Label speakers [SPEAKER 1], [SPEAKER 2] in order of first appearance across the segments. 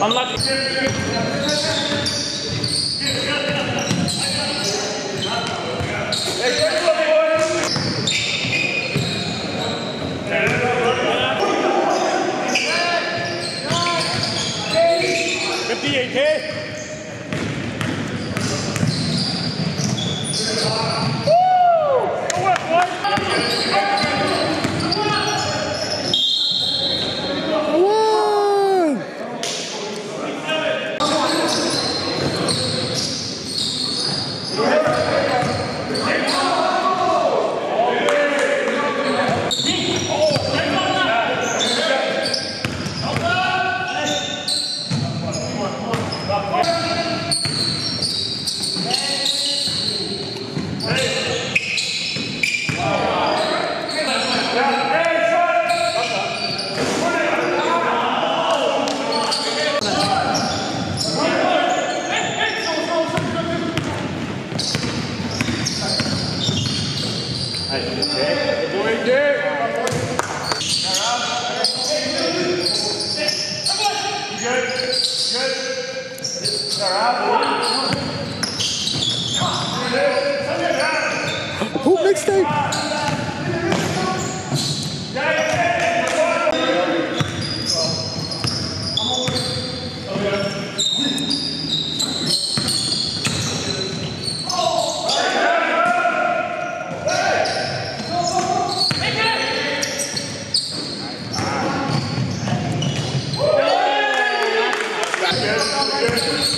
[SPEAKER 1] I'm not. Fifty-eight K. Who mixtape? Graças.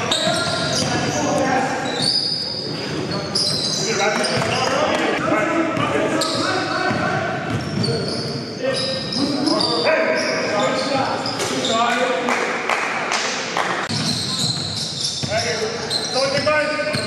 [SPEAKER 1] Don't divide it.